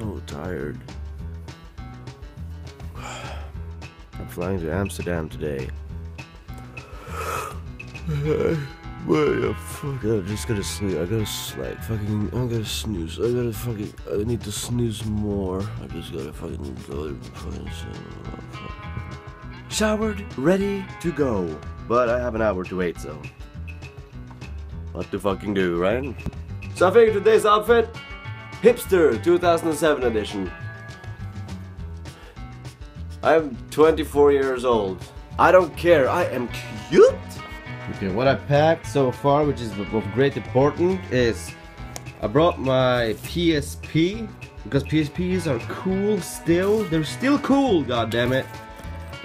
so tired. I'm flying to Amsterdam today. Yeah, fuck, I'm just gonna sleep. I gotta like fucking. I gotta snooze. I gotta fucking. I need to snooze more. I just gotta fucking go and fucking. Showered, ready to go. But I have an hour to wait, so. What to fucking do, right? So I figured today's outfit Hipster 2007 edition. I'm 24 years old. I don't care. I am cute. Okay, what I packed so far, which is of great importance, is I brought my PSP because PSPs are cool still. They're still cool, god damn it.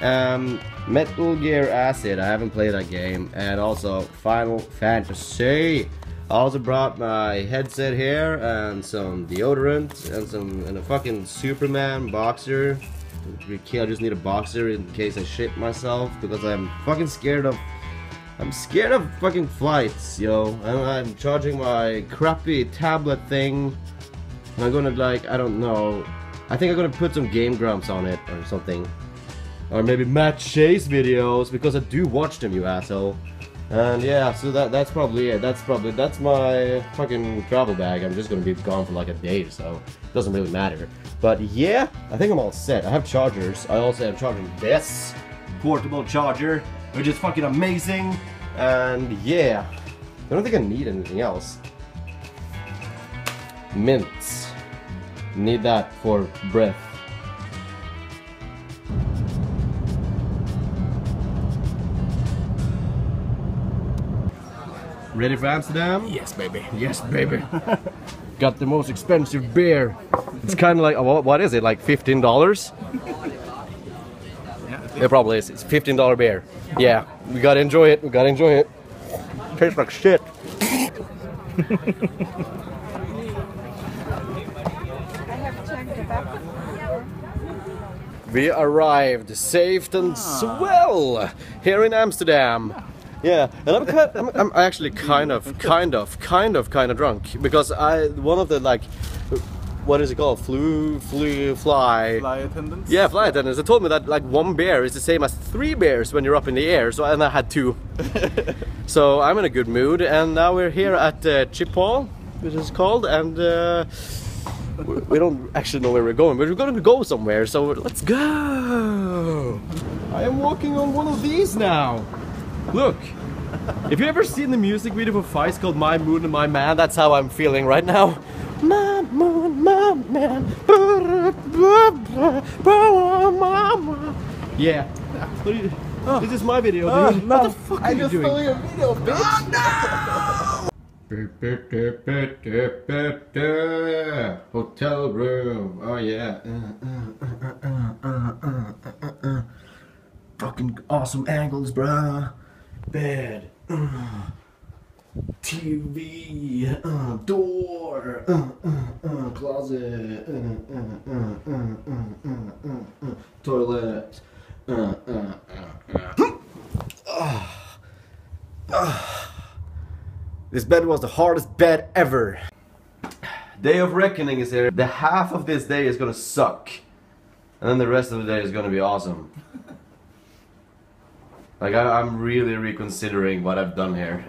Um, Metal Gear Acid, I haven't played that game, and also Final Fantasy. I also brought my headset here and some deodorant and some and a fucking Superman boxer. I just need a boxer in case I shit myself because I'm fucking scared of I'm scared of fucking flights, yo. I'm, I'm charging my crappy tablet thing. I'm gonna like, I don't know. I think I'm gonna put some Game Grumps on it or something. Or maybe Matt Chase videos because I do watch them, you asshole. And yeah, so that that's probably it. That's probably that's my fucking travel bag. I'm just gonna be gone for like a day, so it doesn't really matter. But yeah, I think I'm all set. I have chargers. I also have charging this portable charger which is fucking amazing. And yeah, I don't think I need anything else. Mints. Need that for breath. Ready for Amsterdam? Yes, baby. Yes, baby. Got the most expensive beer. It's kind of like, oh, what is it, like $15? It probably is. It's $15 beer. Yeah, we gotta enjoy it. We gotta enjoy it. Tastes like shit. we arrived safe and ah. swell here in Amsterdam. Yeah, and I'm, kind, I'm, I'm actually kind of, kind of, kind of, kind of drunk because I one of the like what is it called? Flu, flu, fly. Fly attendants. Yeah, fly attendants. They told me that like one bear is the same as three bears when you're up in the air. So and I had two. so I'm in a good mood, and now we're here at uh, Schiphol, which is called, and uh, we don't actually know where we're going, but we're going to go somewhere. So let's go. I am walking on one of these now. Look. If you ever seen the music video for Feist called My Moon and My Man, that's how I'm feeling right now. My moon, my man. Yeah. You, oh. This is my video, oh, dude. No. What the fuck are I you just doing? stole your video, bitch. Oh, no! Hotel room. Oh yeah. Fucking awesome angles, bruh. Bed. TV, uh, door, uh, uh, closet, toilet. This bed was the hardest bed ever. Day of reckoning is here. The half of this day is gonna suck. And then the rest of the day is gonna be awesome. Like, I, I'm really reconsidering what I've done here.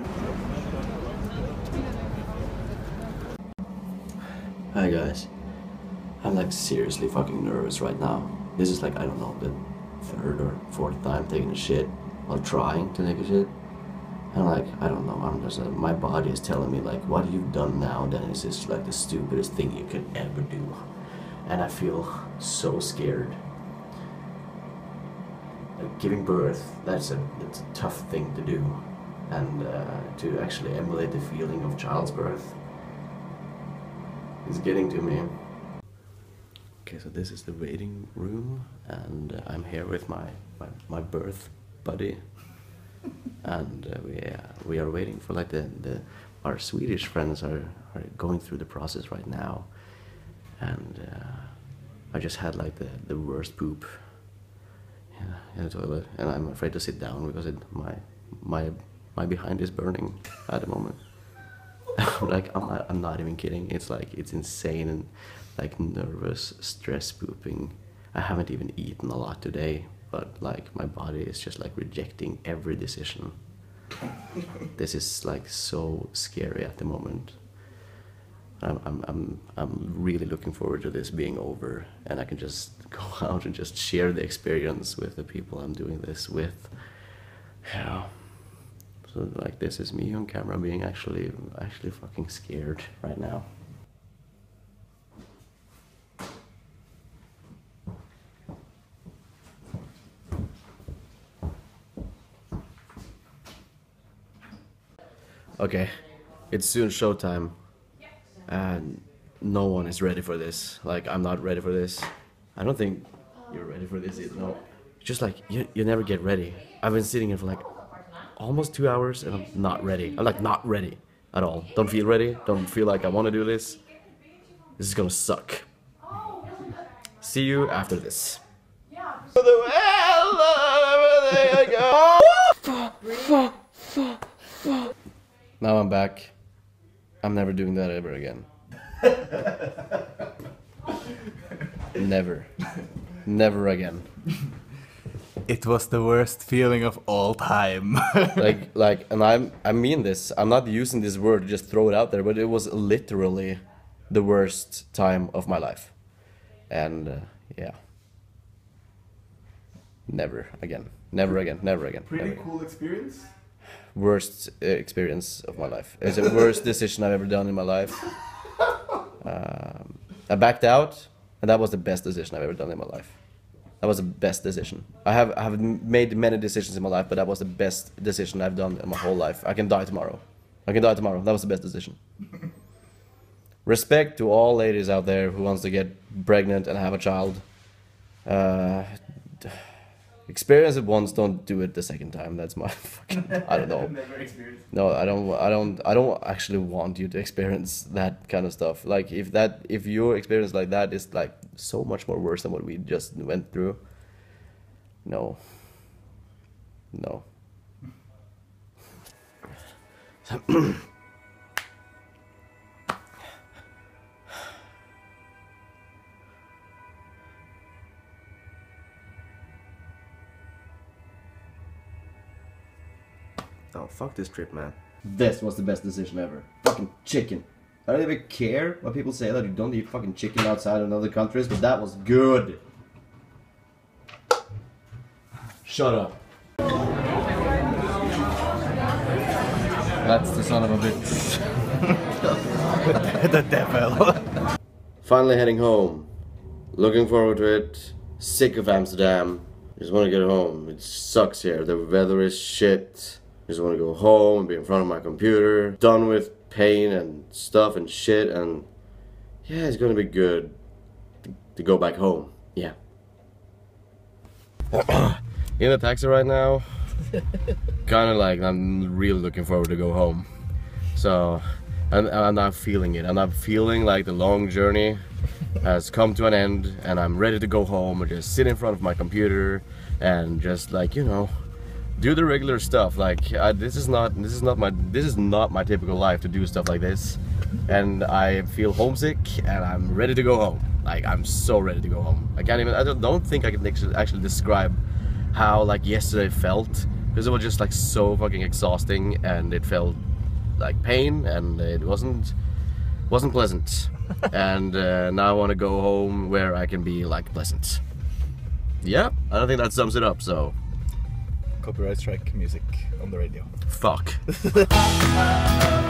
Hi guys. I'm like seriously fucking nervous right now. This is like, I don't know, the third or fourth time taking a shit while trying to take a shit. And like, I don't know, I'm just, uh, my body is telling me like, what you've done now, Dennis, is like the stupidest thing you could ever do. And I feel so scared. Giving birth, that's a, that's a tough thing to do. And uh, to actually emulate the feeling of child's birth is getting to me. Okay, so this is the waiting room, and uh, I'm here with my, my, my birth buddy. and uh, we, uh, we are waiting for like the, the our Swedish friends are, are going through the process right now. And uh, I just had like the, the worst poop in the toilet, and I'm afraid to sit down because it, my, my, my behind is burning at the moment. like I'm not, I'm not even kidding. It's like it's insane and like nervous stress pooping. I haven't even eaten a lot today, but like my body is just like rejecting every decision. this is like so scary at the moment. I'm, I'm, I'm, I'm really looking forward to this being over and I can just go out and just share the experience with the people I'm doing this with. Yeah. So like this is me on camera being actually actually fucking scared right now. Okay, it's soon showtime, and no one is ready for this. Like, I'm not ready for this. I don't think you're ready for this either. No, just like you, you never get ready. I've been sitting here for like almost two hours, and I'm not ready. I'm like not ready at all. Don't feel ready. Don't feel like I want to do this. This is gonna suck. See you after this. Now I'm back. I'm never doing that ever again. never. Never again. It was the worst feeling of all time. Like like and I'm I mean this. I'm not using this word to just throw it out there, but it was literally the worst time of my life. And uh, yeah. Never again. Never again. Never again. Pretty never. cool experience. Worst uh, experience of my life. It's the worst decision I've ever done in my life. Um, I backed out, and that was the best decision I've ever done in my life. That was the best decision. I have I have made many decisions in my life, but that was the best decision I've done in my whole life. I can die tomorrow. I can die tomorrow. That was the best decision. Respect to all ladies out there who wants to get pregnant and have a child. Uh, experience it once, don't do it the second time. That's my fucking. I don't know. No, I don't. I don't. I don't actually want you to experience that kind of stuff. Like if that, if your experience like that is like so much more worse than what we just went through. No. No. fuck this trip, man. This was the best decision ever. Fucking chicken. I don't even care what people say that you don't eat fucking chicken outside in other countries, but that was good. Shut up. That's the son of a bitch. the devil. Finally heading home. Looking forward to it. Sick of Amsterdam. Just want to get home. It sucks here. The weather is shit. Just want to go home and be in front of my computer. Done with pain and stuff and shit. And yeah, it's gonna be good to, go back home. Yeah. in the taxi right now. kind of like I'm really looking forward to go home. So, and, and I'm not feeling it. And I'm not feeling like the long journey has come to an end and I'm ready to go home and just sit in front of my computer and just like, you know, do the regular stuff. Like I, this is not this is not my this is not my typical life to do stuff like this. And I feel homesick and I'm ready to go home. Like I'm so ready to go home. I can't even I don't, don't think I can actually, actually describe how like yesterday felt because it was just like so fucking exhausting and it felt like pain and it wasn't wasn't pleasant and uh, now I want to go home where I can be like pleasant yeah I don't think that sums it up so Copyright strike music on the radio. fuck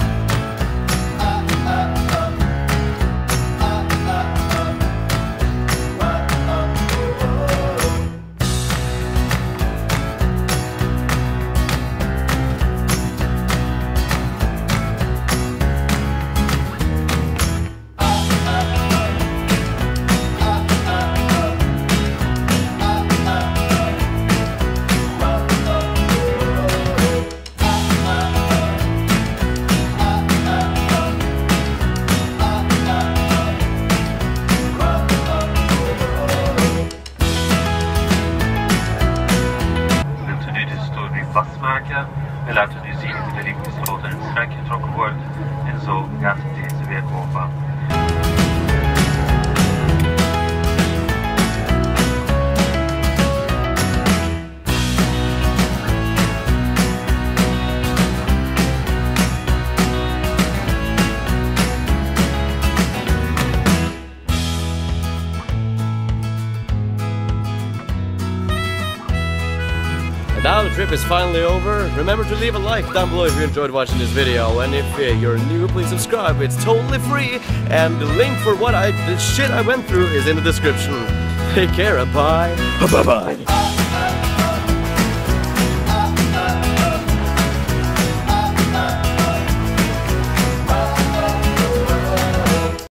trip is finally over. Remember to leave a like down below if you enjoyed watching this video. And if uh, you're new, please subscribe. It's totally free. And the link for what I, the shit I went through is in the description. Take care, bye. Bye bye.